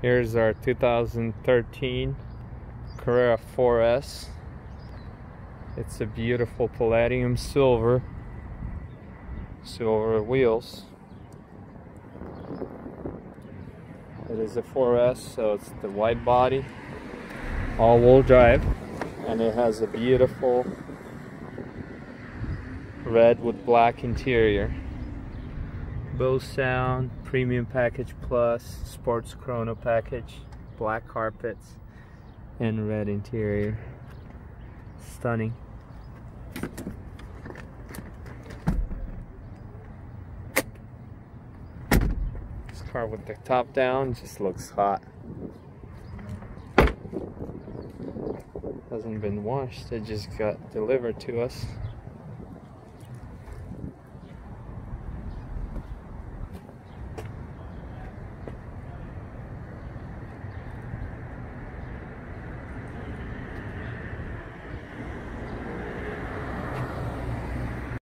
Here's our 2013 Carrera 4S. It's a beautiful palladium silver, silver wheels. It is a 4S, so it's the wide body, all-wheel drive, and it has a beautiful red with black interior. Bose Sound, Premium Package Plus, Sports Chrono Package, black carpets, and red interior. Stunning. This car with the top down just looks hot. Hasn't been washed, it just got delivered to us.